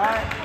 All right.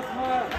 Go!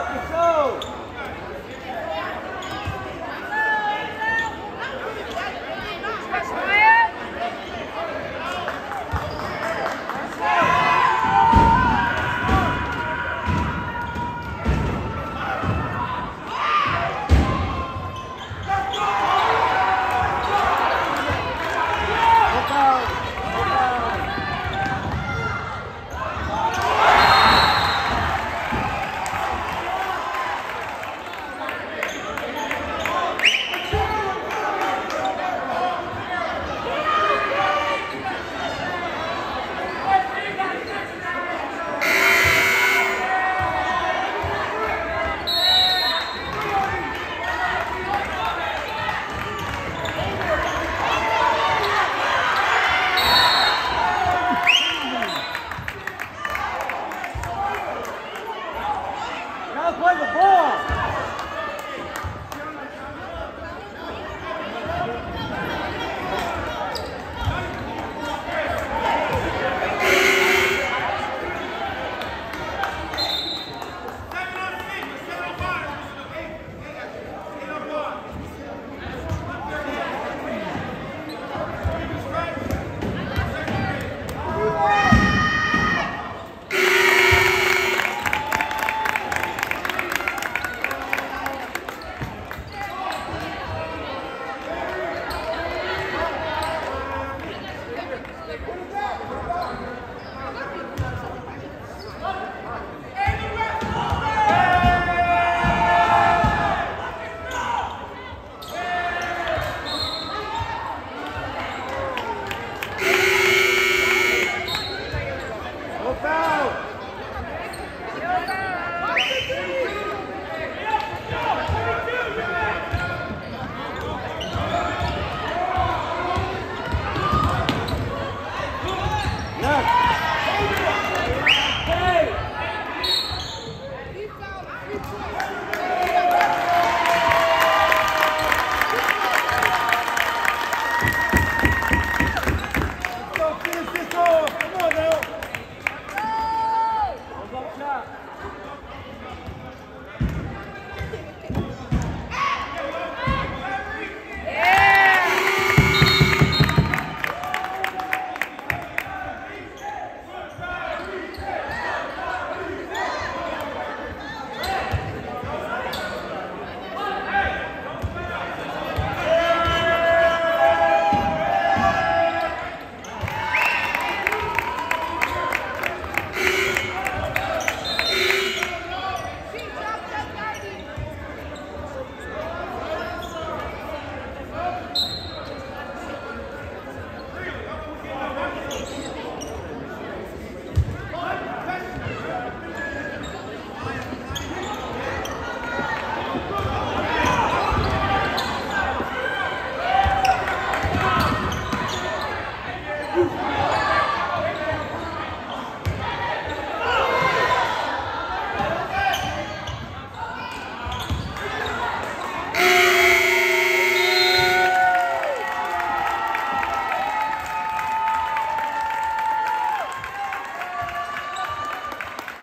go! Let's go!